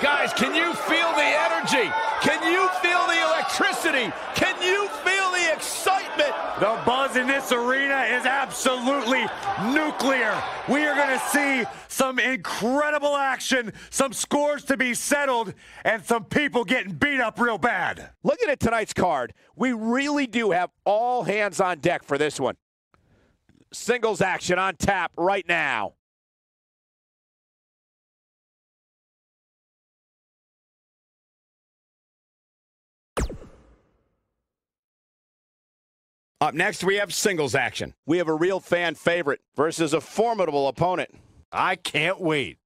Guys, can you feel the energy? Can you feel the electricity? Can you feel the excitement? The buzz in this arena is absolutely nuclear. We are going to see some incredible action, some scores to be settled, and some people getting beat up real bad. Looking at tonight's card, we really do have all hands on deck for this one. Singles action on tap right now. Up next, we have singles action. We have a real fan favorite versus a formidable opponent. I can't wait.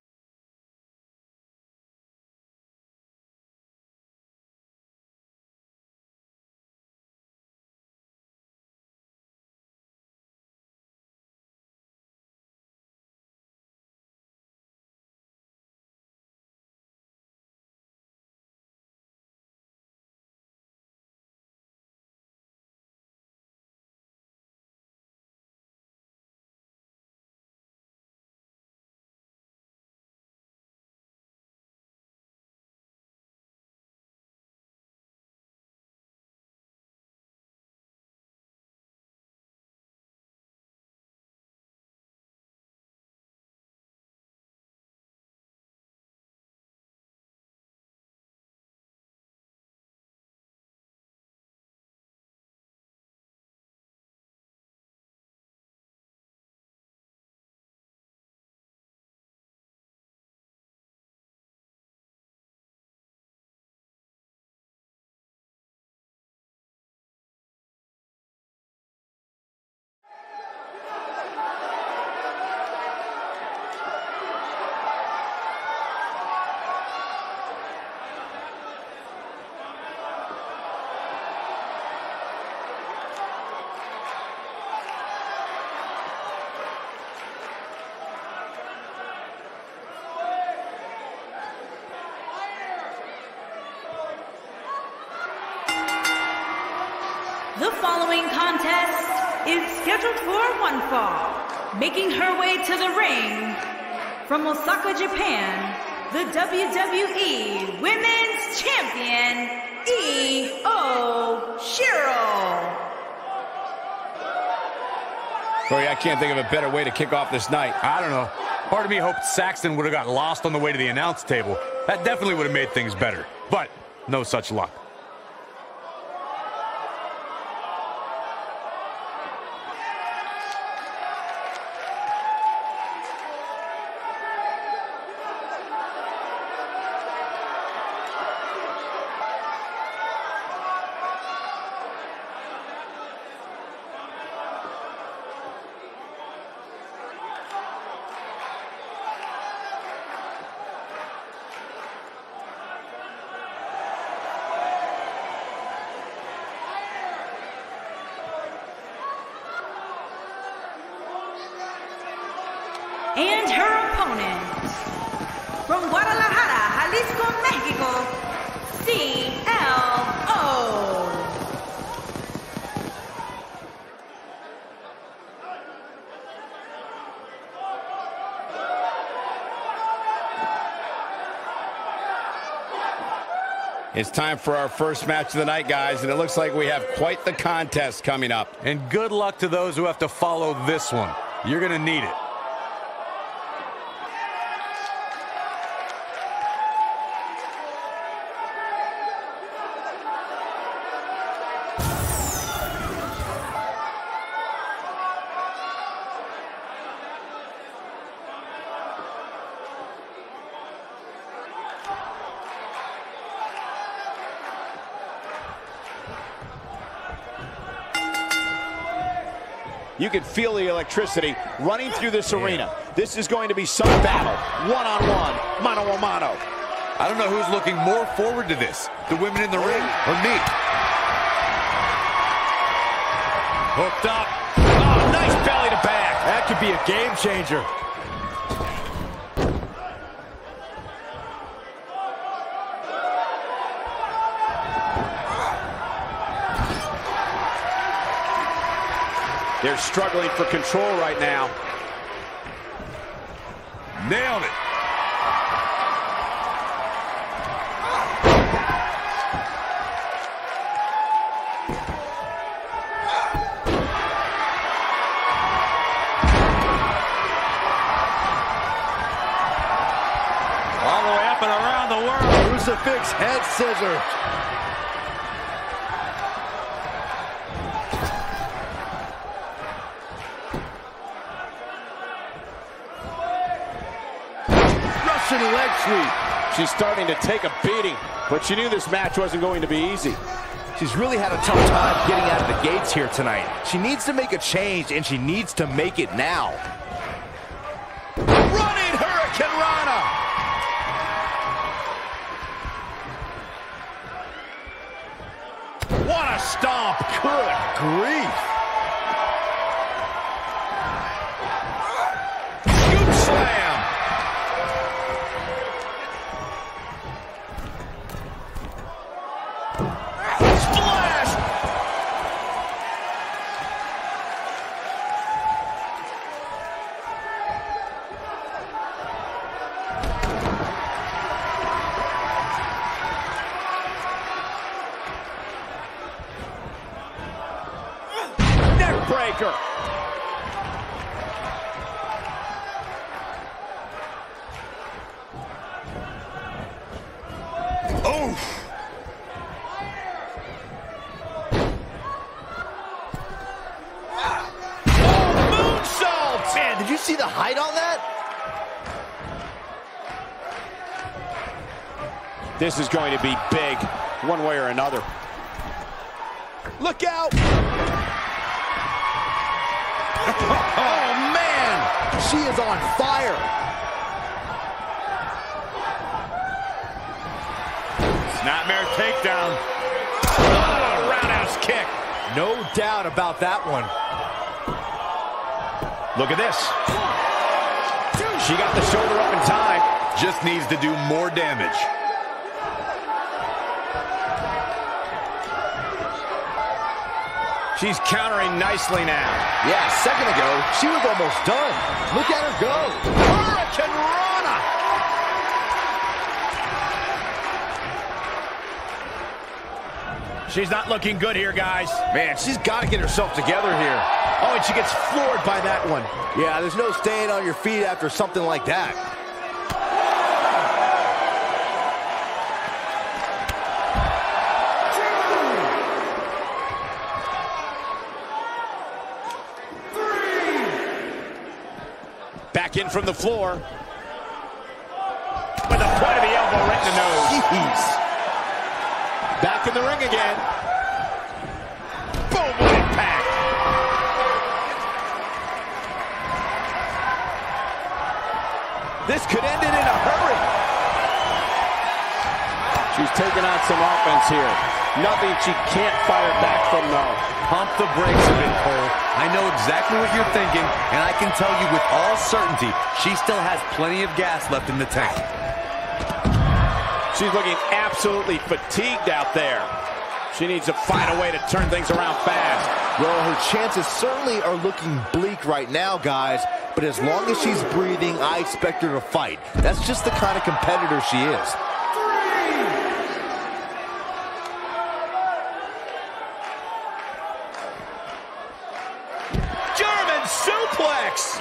The following contest is scheduled for one fall. Making her way to the ring from Osaka, Japan, the WWE Women's Champion, Io Shirai. Corey, I can't think of a better way to kick off this night. I don't know. Part of me hoped Saxton would have got lost on the way to the announce table. That definitely would have made things better. But no such luck. And her opponent from Guadalajara, Jalisco, Mexico, CLO. It's time for our first match of the night, guys, and it looks like we have quite the contest coming up. And good luck to those who have to follow this one. You're going to need it. You can feel the electricity running through this arena. This is going to be some battle, one-on-one, mano-a-mano. I don't know who's looking more forward to this, the women in the ring or me. Hooked up. Oh, nice belly to back. That could be a game changer. They're struggling for control right now. Nailed it. All the way up and around the world. Crucifix head scissor. Leg sweep. She's starting to take a beating, but she knew this match wasn't going to be easy. She's really had a tough time getting out of the gates here tonight. She needs to make a change, and she needs to make it now. You see the height on that? This is going to be big, one way or another. Look out! Oh, man! She is on fire. Nightmare takedown. Oh, roundhouse kick. No doubt about that one. Look at this. She got the shoulder up in time. Just needs to do more damage. She's countering nicely now. Yeah, a second ago, she was almost done. Look at her go. She's not looking good here, guys. Man, she's got to get herself together here. Oh, and she gets floored by that one. Yeah, there's no staying on your feet after something like that. Back in from the floor. With the point of the elbow right in the nose. Jeez. Back in the ring again. Boom, what impact. This could end it in a hurry. She's taking on some offense here. Nothing she can't fire back from, though. Pump the brakes a bit, Cole. I know exactly what you're thinking, and I can tell you with all certainty, she still has plenty of gas left in the tank. She's looking absolutely fatigued out there. She needs to find a way to turn things around fast. Well, her chances certainly are looking bleak right now, guys. But as long as she's breathing, I expect her to fight. That's just the kind of competitor she is. German suplex.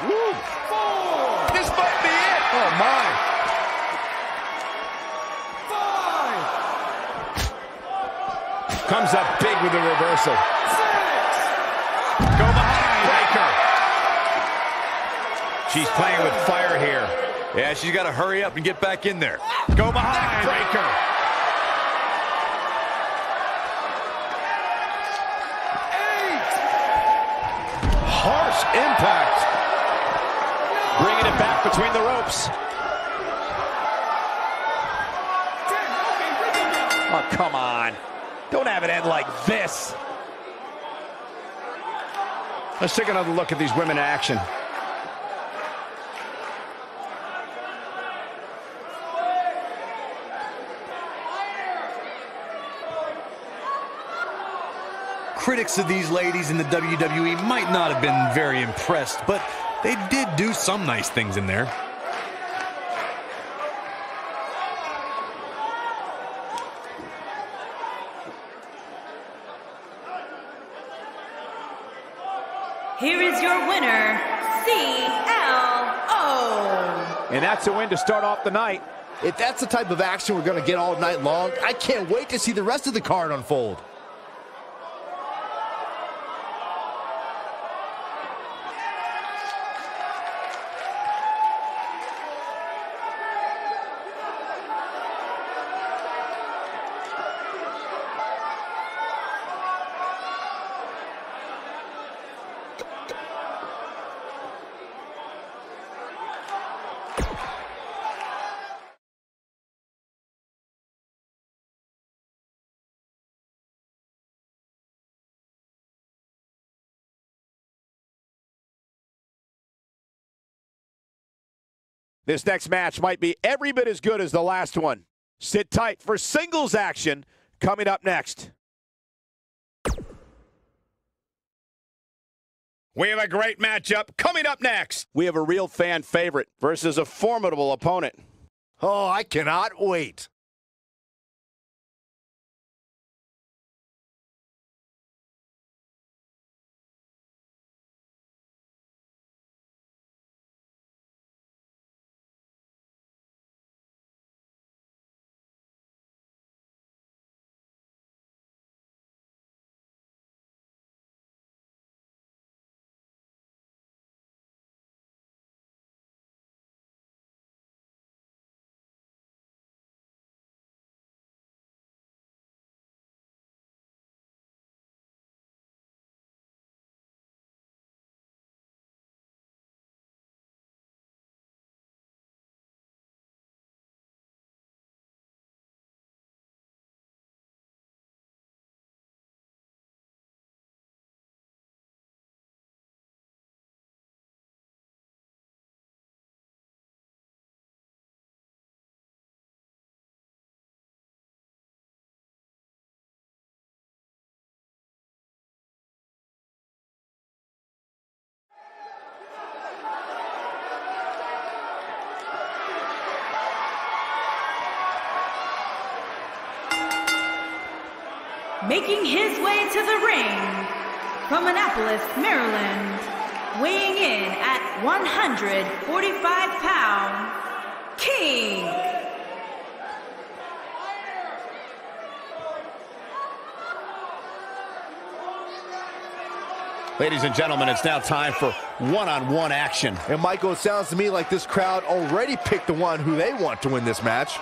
This might be it. Oh, my. Comes up big with the reversal. Go behind. Breaker. She's playing with fire here. Yeah, she's got to hurry up and get back in there. Go behind. Breaker. Harsh impact. Bringing it back between the ropes. Oh, come on. Don't have it end like this. Let's take another look at these women in action. Critics of these ladies in the WWE might not have been very impressed, but they did do some nice things in there. Here is your winner, CLO. And that's a win to start off the night. If that's the type of action we're going to get all night long, I can't wait to see the rest of the card unfold. This next match might be every bit as good as the last one. Sit tight for singles action coming up next. We have a great matchup coming up next. We have a real fan favorite versus a formidable opponent. Oh, I cannot wait. Making his way to the ring from Annapolis, Maryland, weighing in at 145 pounds, King. Ladies and gentlemen, it's now time for one-on-one action. And Michael, it sounds to me like this crowd already picked the one who they want to win this match.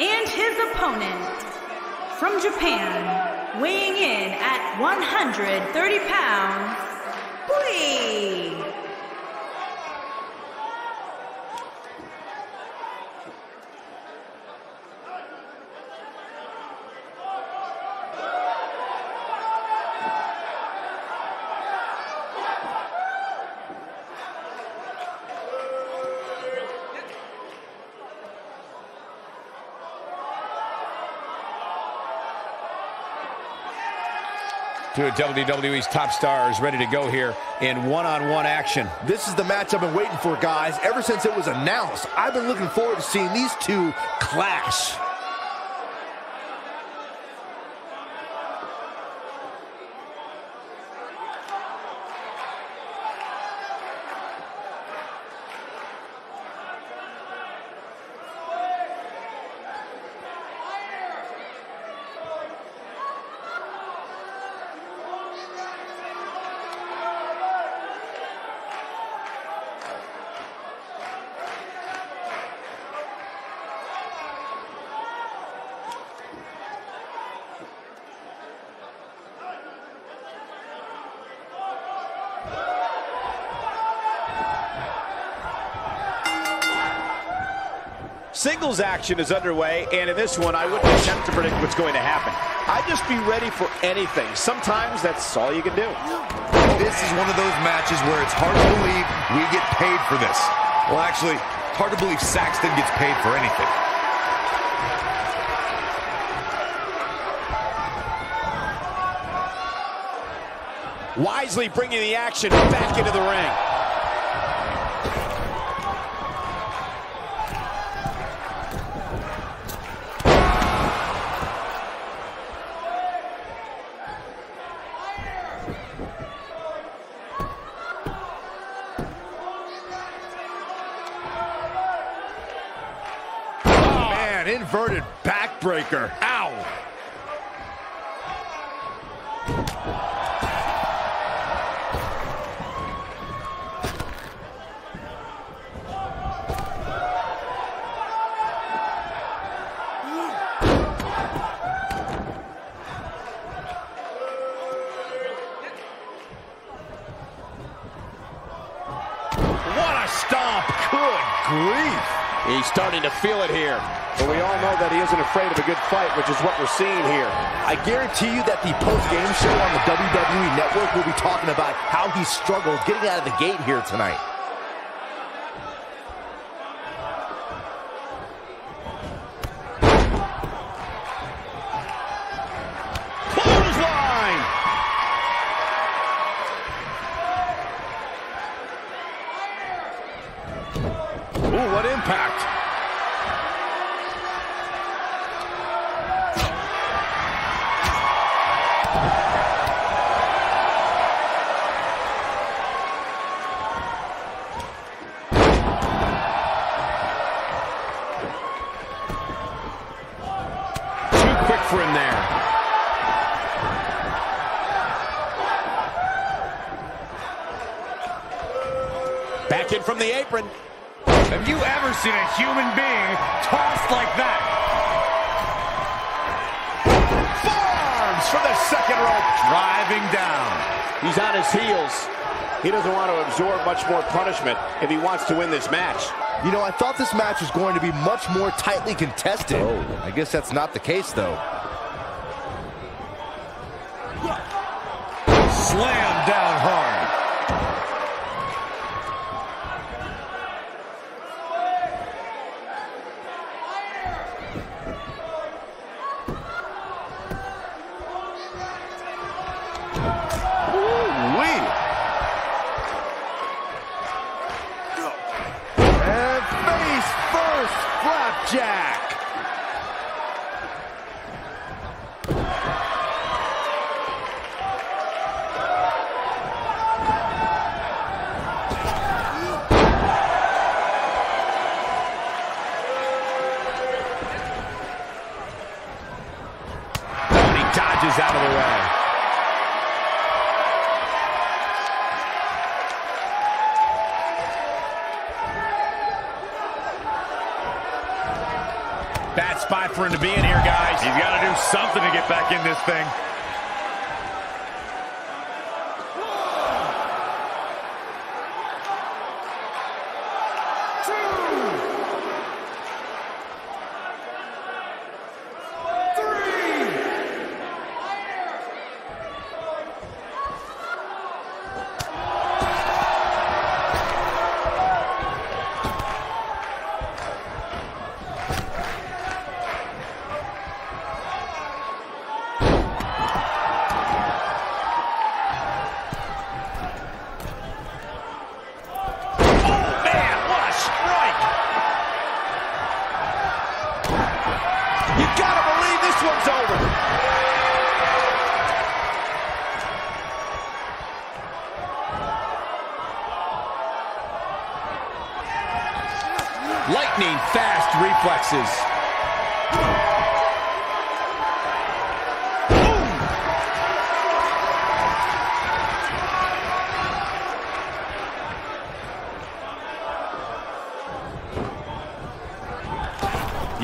And his opponent. From Japan, weighing in at 130 pounds, Two of WWE's top stars ready to go here in one-on-one action. This is the match I've been waiting for, guys. Ever since it was announced, I've been looking forward to seeing these two clash. Singles action is underway, and in this one, I wouldn't attempt to predict what's going to happen. I'd just be ready for anything. Sometimes that's all you can do. This is one of those matches where it's hard to believe we get paid for this. Well, actually, hard to believe Saxton gets paid for anything. Wisely bringing the action back into the ring. Man, inverted backbreaker. Ow. What a stomp! Good grief! He's starting to feel it here. But we all know that he isn't afraid of a good fight, which is what we're seeing here. I guarantee you that the post-game show on the WWE Network will be talking about how he struggled getting out of the gate here tonight. Driving down. He's on his heels. He doesn't want to absorb much more punishment if he wants to win this match. You know, I thought this match was going to be much more tightly contested. Oh. I guess that's not the case, though. Slam down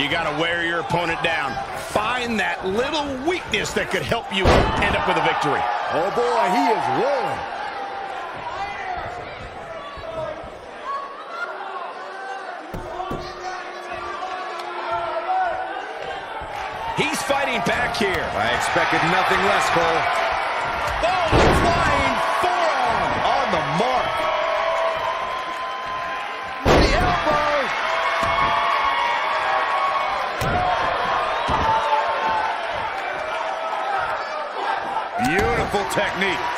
You got to wear your opponent down. Find that little weakness that could help you end up with a victory. Oh boy, he is rolling. He's fighting back here. I expected nothing less, Cole. Technique.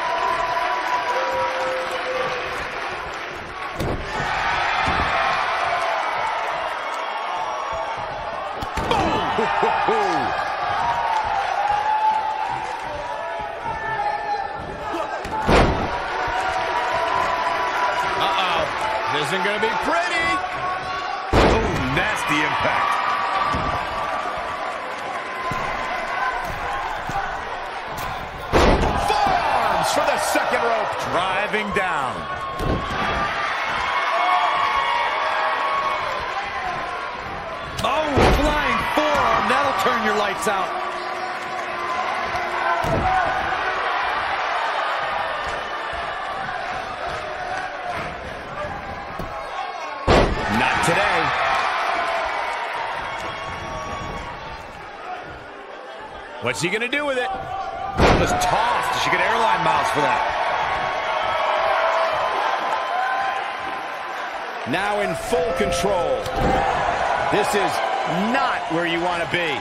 What's he going to do with it? That was tossed. She get airline miles for that. Now in full control. This is not where you want to be.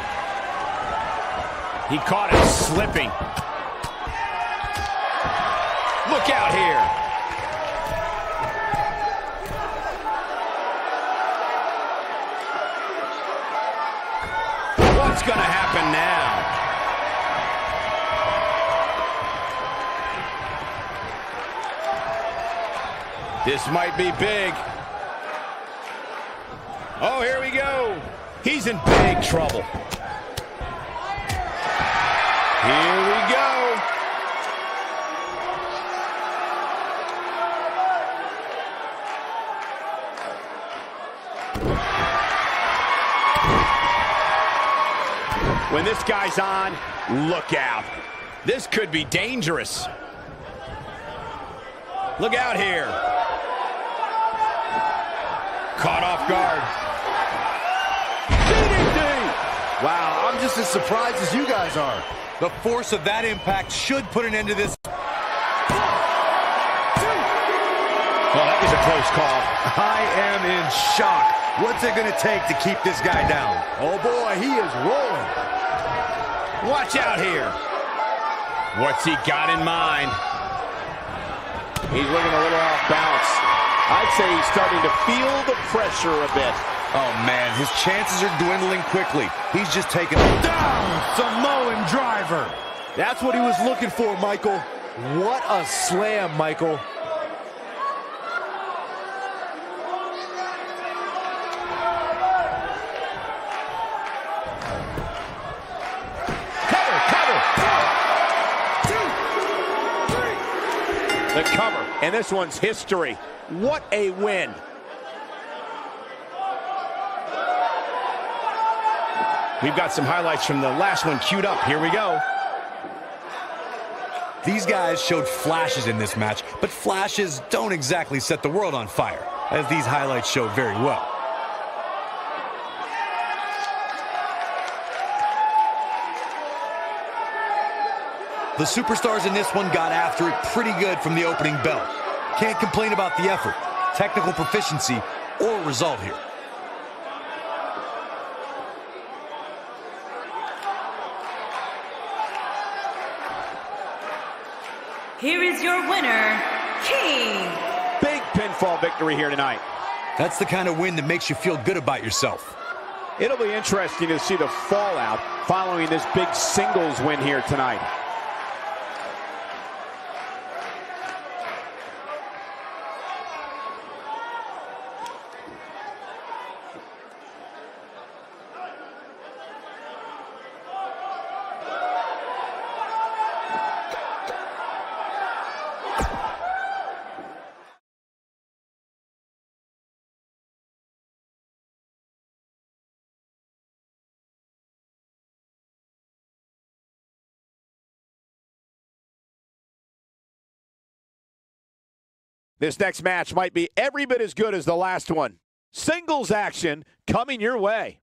He caught him slipping. Look out here. This might be big. Oh, here we go. He's in big trouble. Here we go. When this guy's on, look out. This could be dangerous. Look out here. Caught off guard. DDT. Wow, I'm just as surprised as you guys are. The force of that impact should put an end to this. Well, that was a close call. I am in shock. What's it going to take to keep this guy down? Oh boy, he is rolling. Watch out here. What's he got in mind? He's looking a little off balance. I'd say he's starting to feel the pressure a bit. Oh, man, his chances are dwindling quickly. He's just taking... Down, Samoan driver. That's what he was looking for, Michael. What a slam, Michael. Cover, cover. The cover, and this one's history. What a win. We've got some highlights from the last one queued up. Here we go. These guys showed flashes in this match, but flashes don't exactly set the world on fire, as these highlights show very well. The superstars in this one got after it pretty good from the opening bell. Can't complain about the effort, technical proficiency, or result here. Here is your winner, King. Big pinfall victory here tonight. That's the kind of win that makes you feel good about yourself. It'll be interesting to see the fallout following this big singles win here tonight. This next match might be every bit as good as the last one. Singles action coming your way.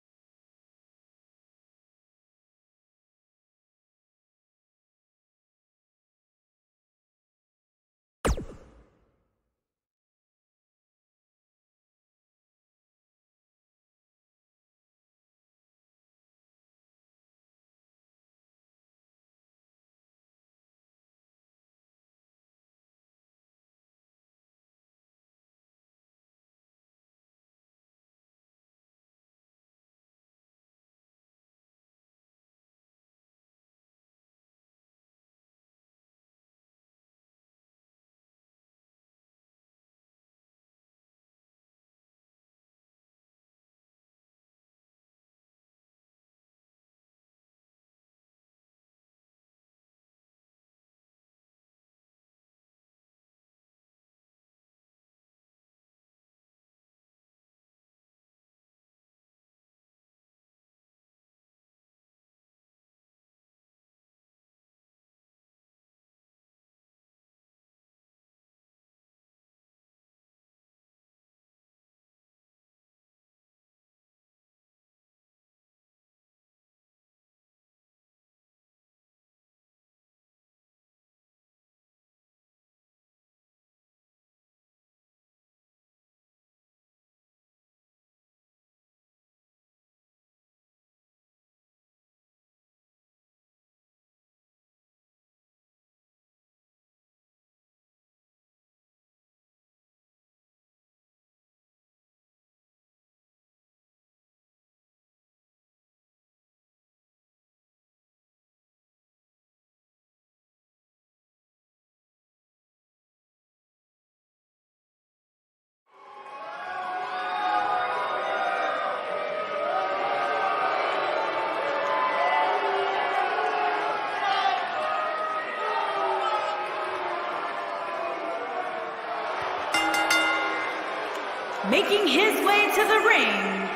Making his way to the ring.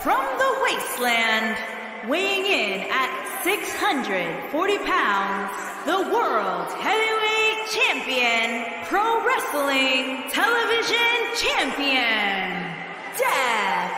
From the wasteland, weighing in at 640 pounds, the world heavyweight champion, pro wrestling television champion, Death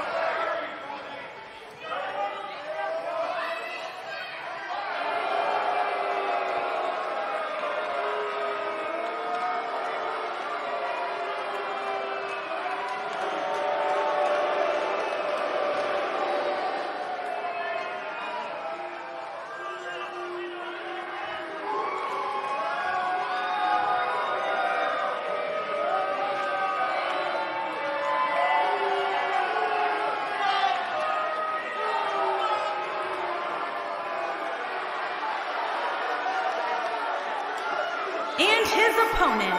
Opponent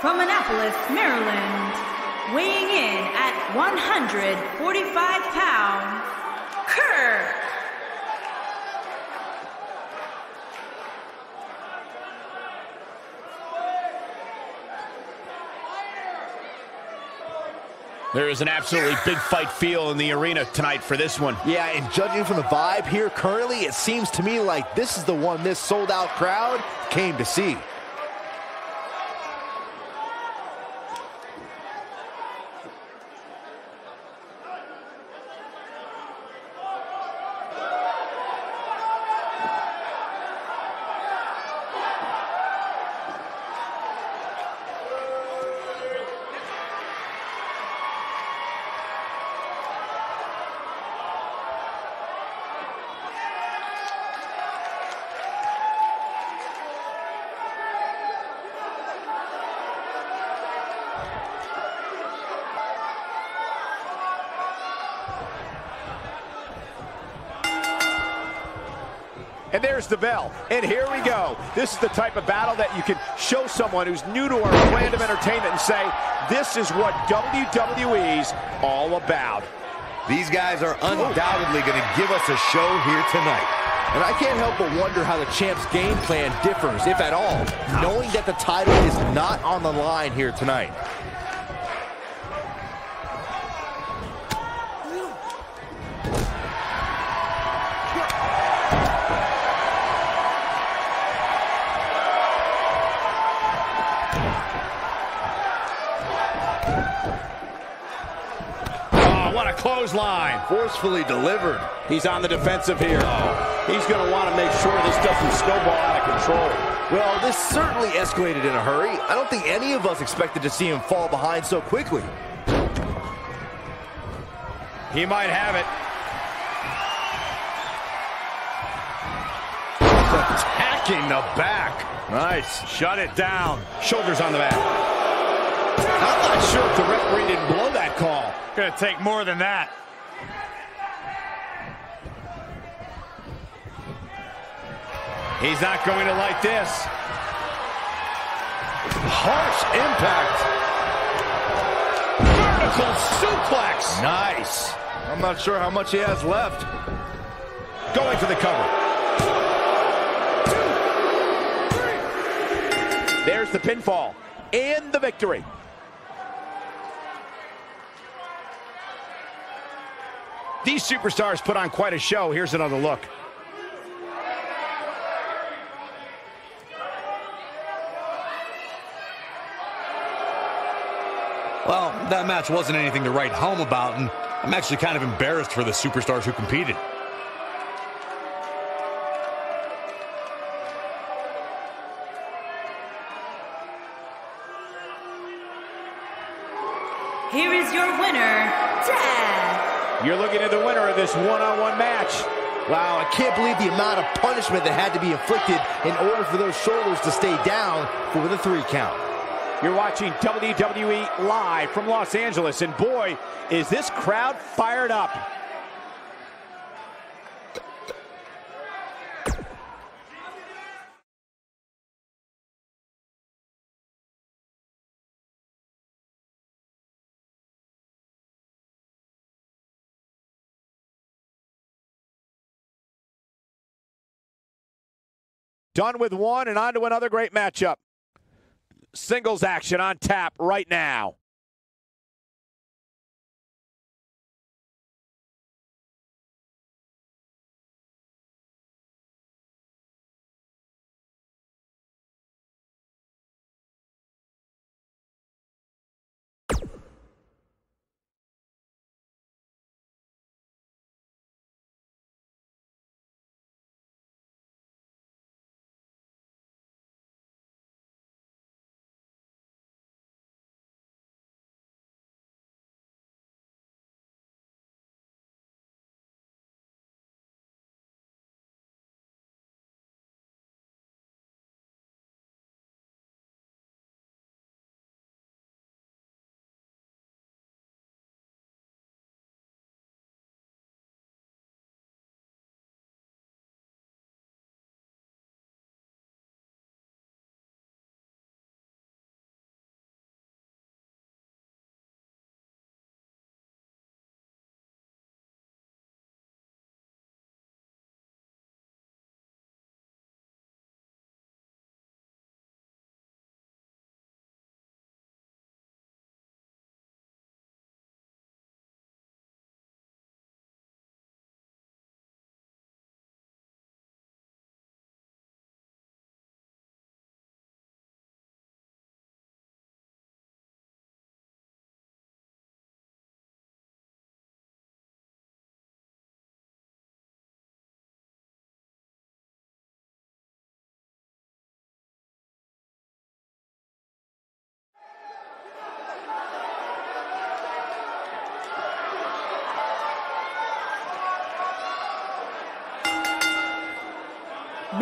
from Annapolis, Maryland, weighing in at 145 pounds, Kirk. There is an absolutely big fight feel in the arena tonight for this one. Yeah, and judging from the vibe here currently, it seems to me like this is the one this sold-out crowd came to see. The bell. And here we go. This is the type of battle that you can show someone who's new to our brand of entertainment and say, this is what WWE's all about. These guys are undoubtedly going to give us a show here tonight. And I can't help but wonder how the champ's game plan differs, if at all, knowing that the title is not on the line here tonight. Forcefully delivered. He's on the defensive here. Oh. He's going to want to make sure this doesn't snowball out of control. Well, this certainly escalated in a hurry. I don't think any of us expected to see him fall behind so quickly. He might have it. Attacking the back. Nice. Shut it down. Shoulders on the back. I'm not sure if the referee didn't blow that call. Gonna take more than that. He's not going to like this. Harsh impact. Vertical suplex. Nice. I'm not sure how much he has left. Going for the cover. There's the pinfall and the victory. These superstars put on quite a show. Here's another look. Well, that match wasn't anything to write home about, and I'm actually kind of embarrassed for the superstars who competed. Here is your winner, Dad. You're looking at the winner of this one-on-one match. Wow, I can't believe the amount of punishment that had to be inflicted in order for those shoulders to stay down for the three count. You're watching WWE live from Los Angeles, and boy, is this crowd fired up. Done with one and on to another great matchup. Singles action on tap right now.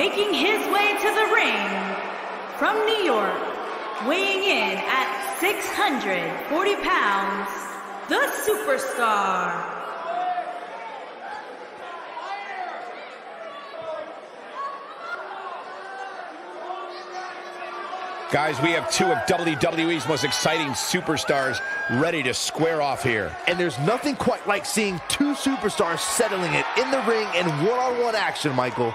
Making his way to the ring from New York, weighing in at 640 pounds, the superstar. Guys, we have two of WWE's most exciting superstars ready to square off here. And there's nothing quite like seeing two superstars settling it in the ring in one-on-one -on -one action, Michael.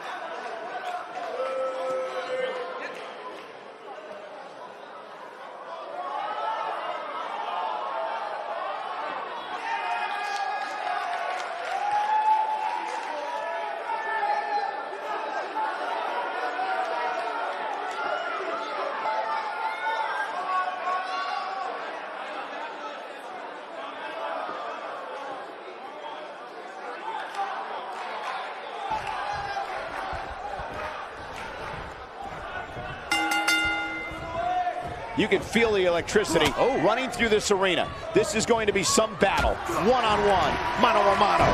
Feel the electricity oh. running through this arena. This is going to be some battle. One-on-one, mano-a-mano.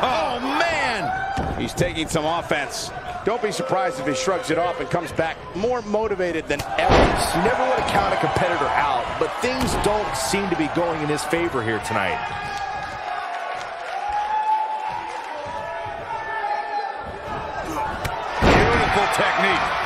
Oh, He's taking some offense. Don't be surprised if he shrugs it off and comes back more motivated than ever. You never want to count a competitor out, but things don't seem to be going in his favor here tonight. Beautiful technique.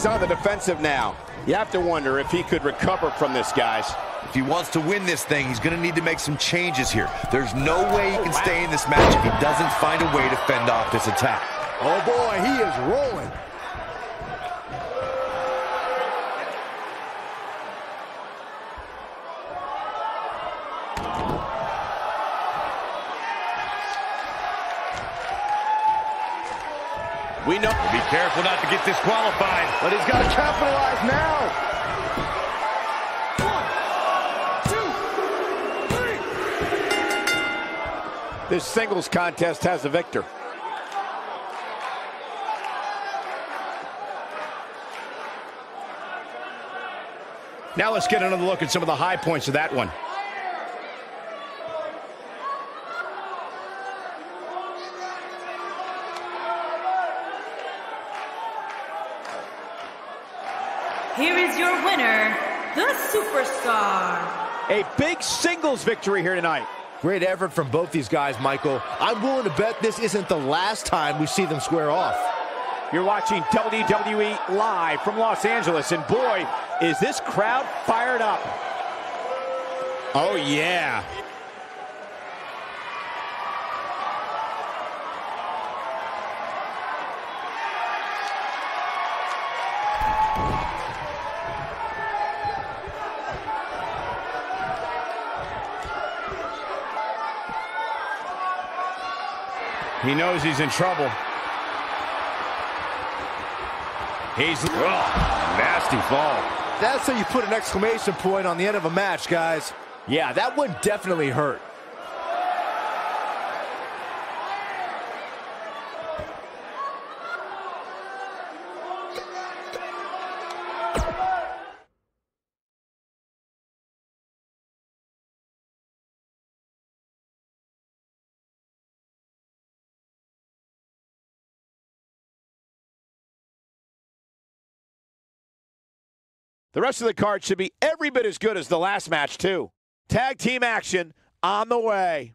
He's on the defensive now. You have to wonder if he could recover from this, guys. If he wants to win this thing, he's going to need to make some changes here. There's no way he can stay in this match if he doesn't find a way to fend off this attack. Oh, boy, he is rolling. Careful not to get disqualified. But he's got to capitalize now. This singles contest has a victor. Now let's get another look at some of the high points of that one. Here is your winner, the Superstar. A big singles victory here tonight. Great effort from both these guys, Michael. I'm willing to bet this isn't the last time we see them square off. You're watching WWE live from Los Angeles, and boy, is this crowd fired up. Oh, yeah. He knows he's in trouble. He's oh, nasty fall. That's how you put an exclamation point on the end of a match, guys. Yeah, that one definitely hurt. The rest of the card should be every bit as good as the last match, too. Tag team action on the way.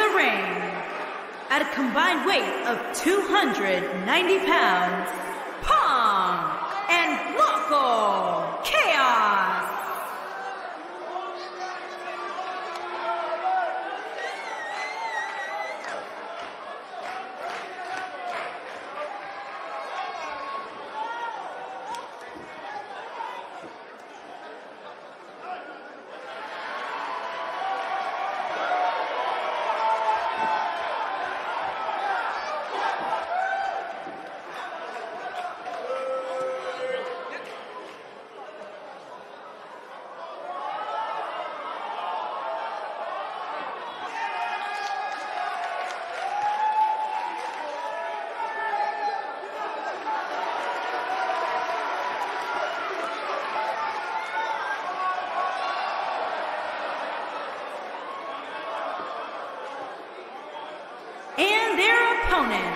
The ring, at a combined weight of 290 pounds, Pong and Loco Chaos. And their opponents,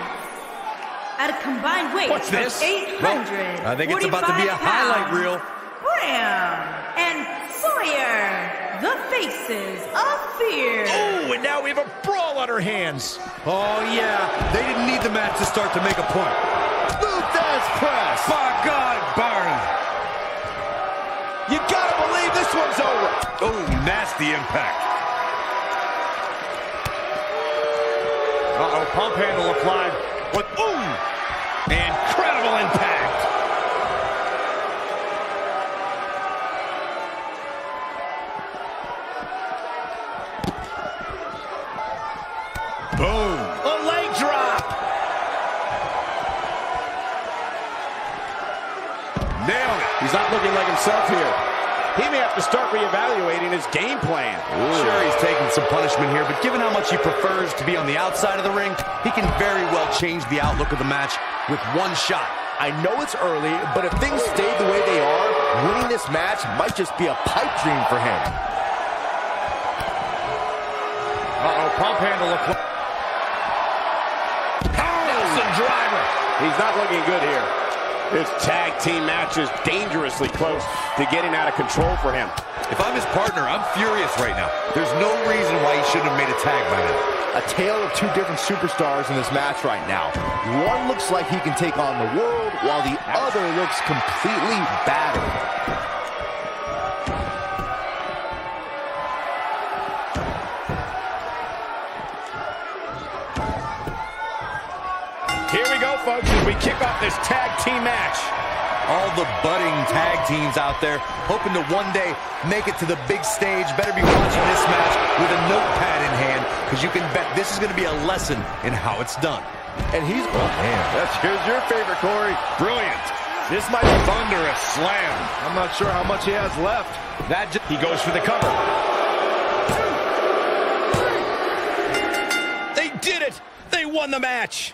at a combined weight What's this? of 800. I think it's about to be a highlight reel. Graham and Sawyer, the faces of fear. Oh, and now we have a brawl on our hands. Oh, yeah. They didn't need the match to start to make a point. Lou Thesz press. By God, Byron. You gotta believe this one's over. Oh, nasty impact. Uh-oh, pump handle applied. What? Incredible impact. Boom. A leg drop. Nailed it. He's not looking like himself here. He may have to start reevaluating his game plan. Ooh. Sure, he's taking some punishment here, but given how much he prefers to be on the outside of the ring, he can very well change the outlook of the match with one shot. I know it's early, but if things stay the way they are, winning this match might just be a pipe dream for him. Uh-oh, pump handle. Nelson driver. He's not looking good here. This tag team match is dangerously close to getting out of control for him. If I'm his partner, I'm furious right now. There's no reason why he shouldn't have made a tag by now. A tale of two different superstars in this match right now. One looks like he can take on the world, while the other looks completely battered. Here we go, folks, as we kick off this tag team match. All the budding tag teams out there hoping to one day make it to the big stage. Better be watching this match with a notepad in hand because you can bet this is going to be a lesson in how it's done. And he's, oh man, That's here's your favorite, Corey. Brilliant. This might be Thunderous slam. I'm not sure how much he has left. That ju- he goes for the cover. They did it. They won the match.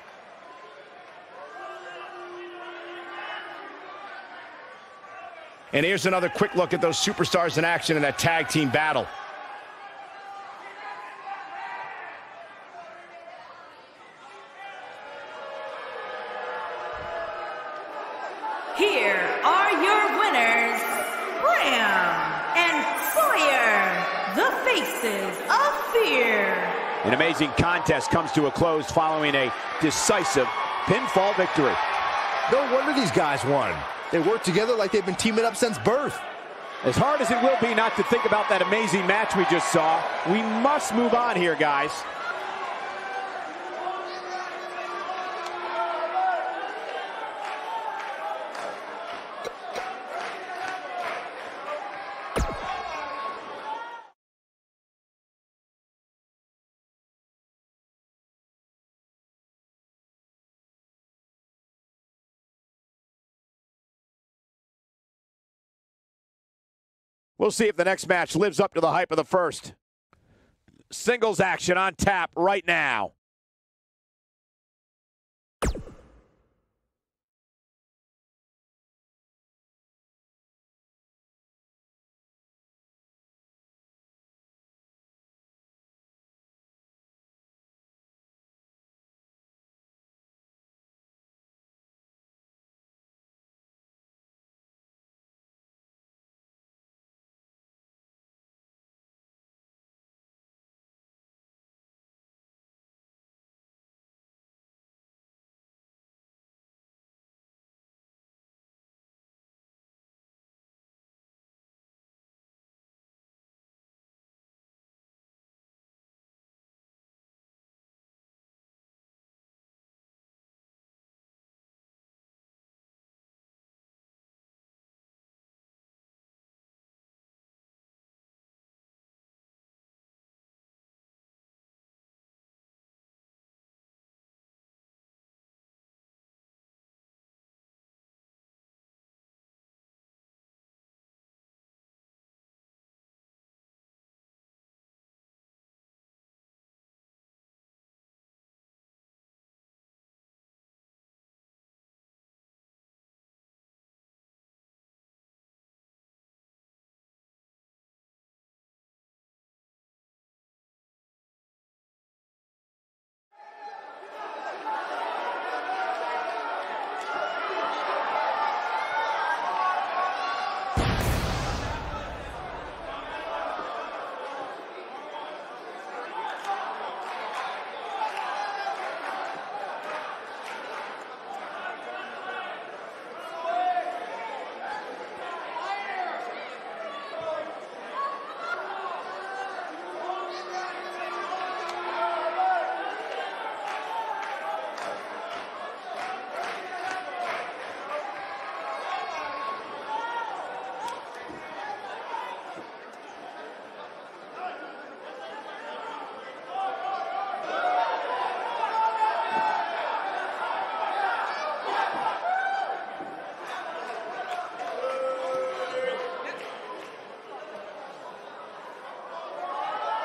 And here's another quick look at those superstars in action in that tag team battle. Here are your winners, Bram and Sawyer, the faces of fear. An amazing contest comes to a close following a decisive pinfall victory. no wonder these guys won. They work together like they've been teaming up since birth. As hard as it will be not to think about that amazing match we just saw, we must move on here, guys. We'll see if the next match lives up to the hype of the first. Singles action on tap right now.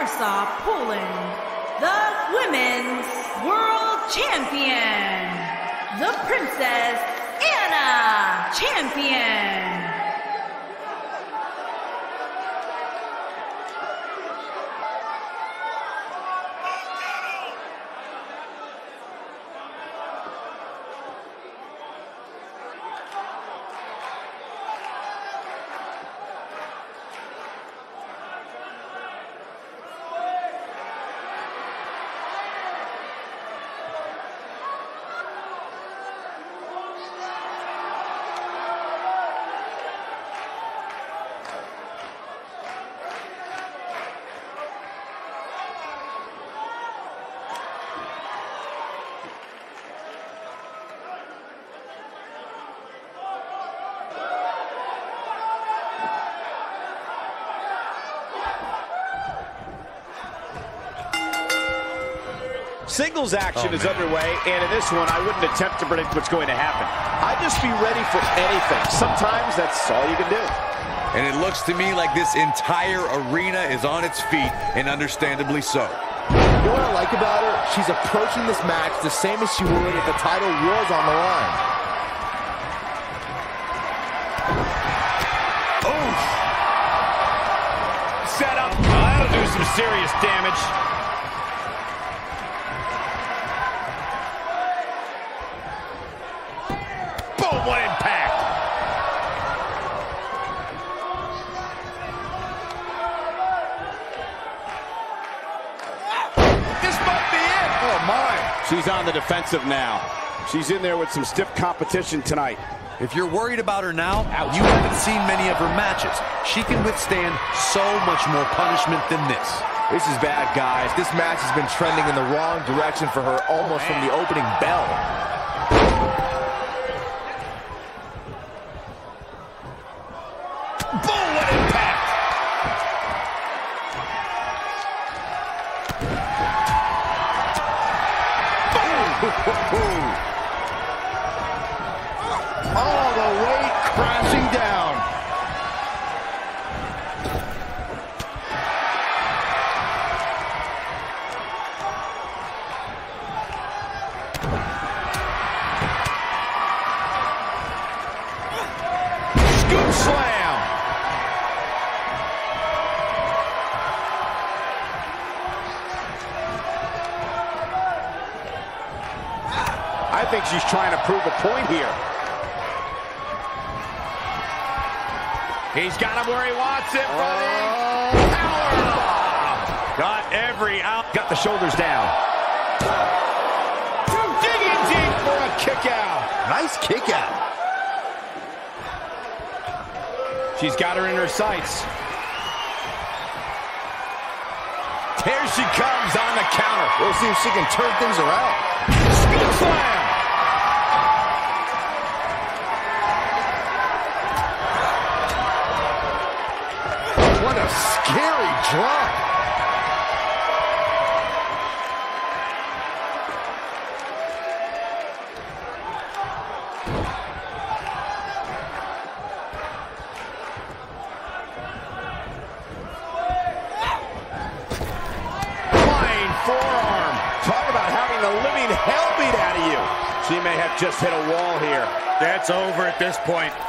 Warsaw, Poland, the Women's World Champion, the Princess Anna Champion. Singles action oh, is underway, and in this one, I wouldn't attempt to predict what's going to happen. I'd just be ready for anything. Sometimes that's all you can do. And it looks to me like this entire arena is on its feet, and understandably so. You know what I like about her? She's approaching this match the same as she would if the title was on the line. Oof. Set up. Oh, that'll do some serious damage. She's on the defensive now. She's in there with some stiff competition tonight. If you're worried about her now, you haven't seen many of her matches. She can withstand so much more punishment than this. This is bad, guys. This match has been trending in the wrong direction for her almost from the opening bell. Turn things around.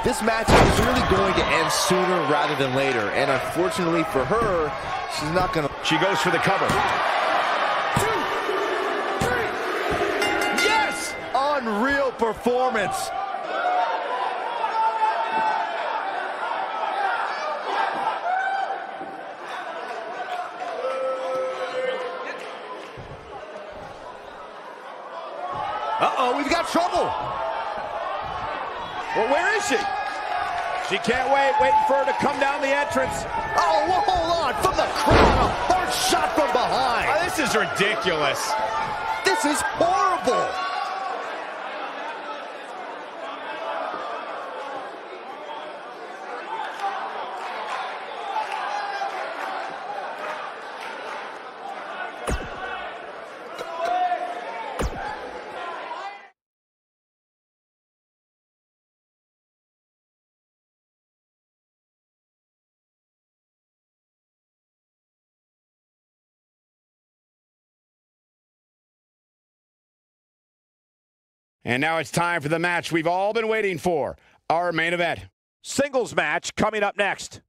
This. Match is really going to end sooner rather than later. And unfortunately for her, she's not going to... She goes for the cover. Yes! Unreal performance. Uh-oh, we've got trouble. Well, where is she? She can't wait, waiting for her to come down the entrance. Oh, well, hold on. From the crowd, a hard shot from behind. Oh, this is ridiculous. This is horrible. And now it's time for the match we've all been waiting for, our main event. Singles match coming up next.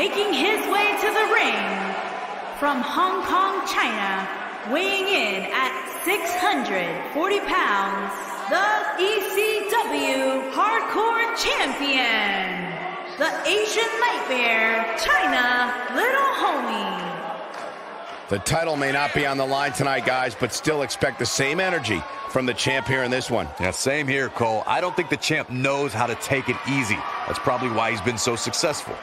Making his way to the ring from Hong Kong, China, weighing in at 640 pounds, the ECW Hardcore Champion, the Asian Nightmare, China Little Homie. The title may not be on the line tonight, guys, but still expect the same energy from the champ here in this one. Yeah, same here, Cole. I don't think the champ knows how to take it easy. That's probably why he's been so successful.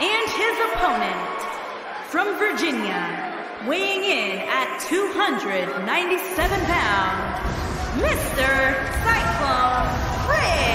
And his opponent from Virginia, weighing in at 297 pounds, Mr. Cyclone Chris.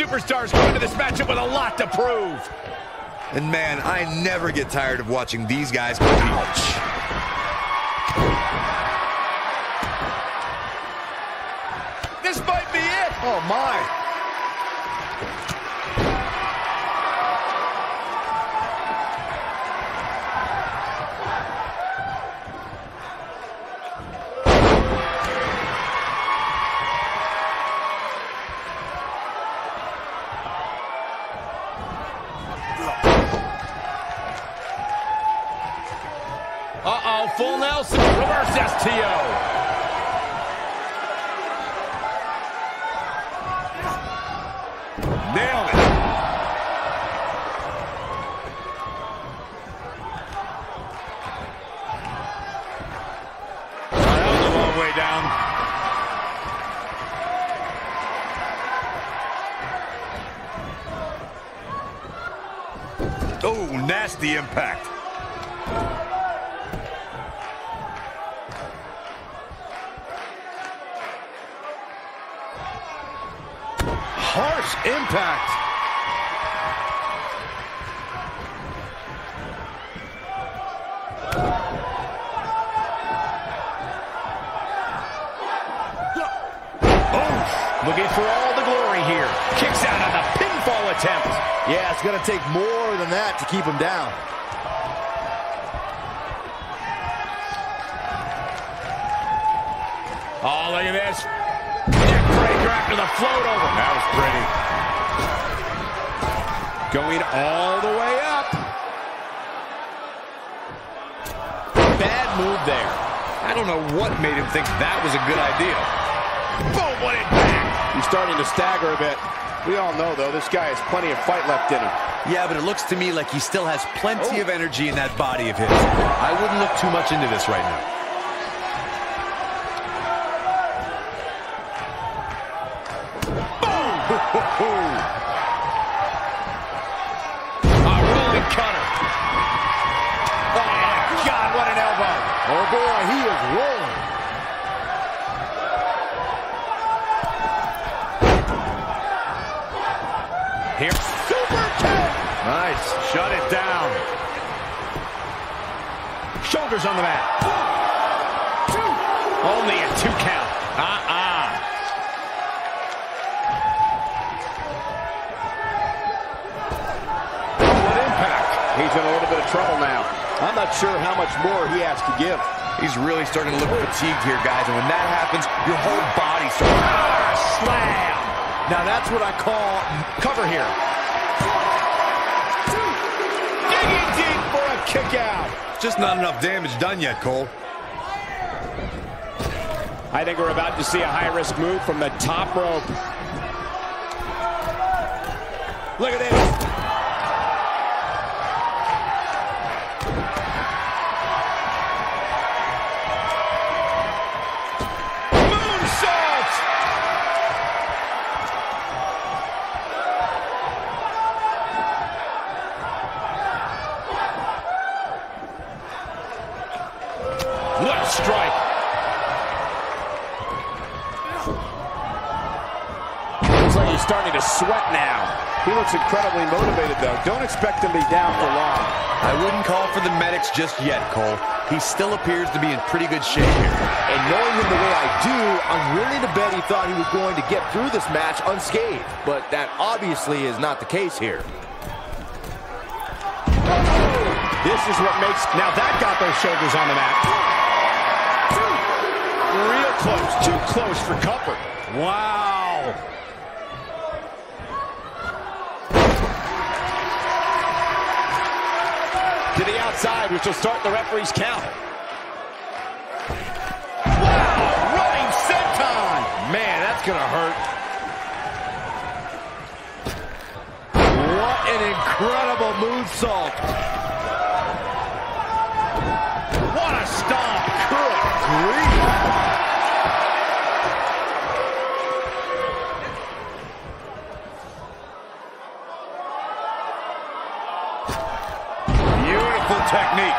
Superstars go into this matchup with a lot to prove. And man, I never get tired of watching these guys compete. This might be it. Oh, my. Reverse Oh, look at this. Neckbreaker after the float over. That was pretty. Going all the way up. Bad move there. I don't know what made him think that was a good idea. Boom, what impact. He's starting to stagger a bit. We all know, though, this guy has plenty of fight left in him. Yeah, but it looks to me like he still has plenty oh. of energy in that body of his. I wouldn't look too much into this right now. Shoulders on the mat. Only a two count. Uh-uh. What impact. He's in a little bit of trouble now. I'm not sure how much more he has to give. He's really starting to look fatigued here, guys. And when that happens, your whole body starts... Ah, slam. Now that's what I call Cover here. Digging deep for a kick out. Just not enough damage done yet, Cole. I think we're about to see a high-risk move from the top rope. Look at this. Wouldn't call for the medics just yet, Cole. He still appears to be in pretty good shape here. And knowing him the way I do, I'm willing to bet he thought he was going to get through this match unscathed. But that obviously is not the case here. This is what makes... Now that got those shoulders on the mat. Real close. Too close for comfort. Wow. Outside, which will start the referee's count. Wow, running senton. Man, that's going to hurt. What an incredible moonsault. What a stomp. Good grief. Beautiful technique.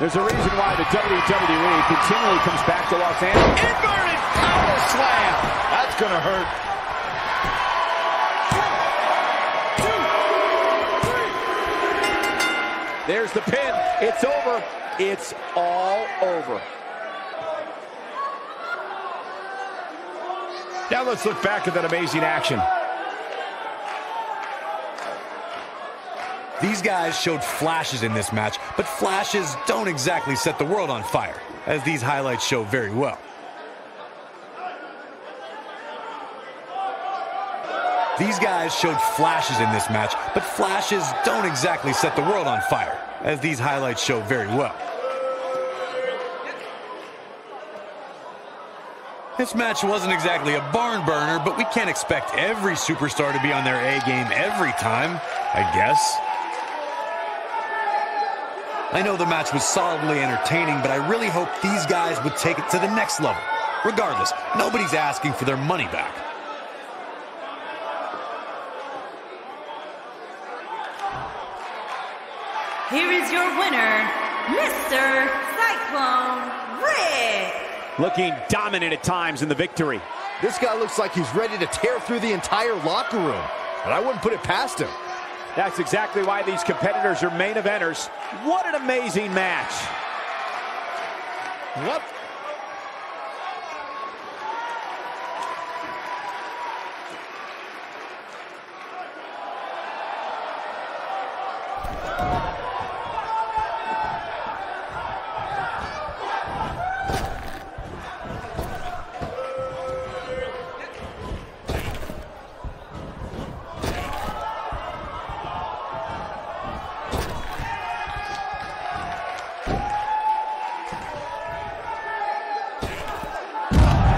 There's a reason why the WWE continually comes back to Los Angeles. Inverted power slam. That's going to hurt. There's the pin. It's over. It's all over. Now let's look back at that amazing action. These guys showed flashes in this match, but flashes don't exactly set the world on fire, as these highlights show very well. These guys showed flashes in this match, but flashes don't exactly set the world on fire, as these highlights show very well. This match wasn't exactly a barn burner, but we can't expect every superstar to be on their A game every time, I guess. I know the match was solidly entertaining, but I really hope these guys would take it to the next level. Regardless, nobody's asking for their money back. Here is your winner, Mr. Cyclone Rick. Looking dominant at times in the victory. This guy looks like he's ready to tear through the entire locker room. And I wouldn't put it past him. That's exactly why these competitors are main eventers. What an amazing match. What?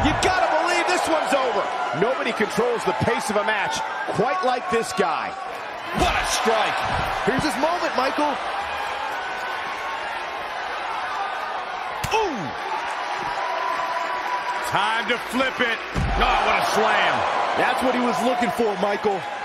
You gotta believe this one's over. Nobody controls the pace of a match quite like this guy. What a strike. Here's his moment, Michael. Ooh. Time to flip it. Oh, what a slam. That's what he was looking for, Michael.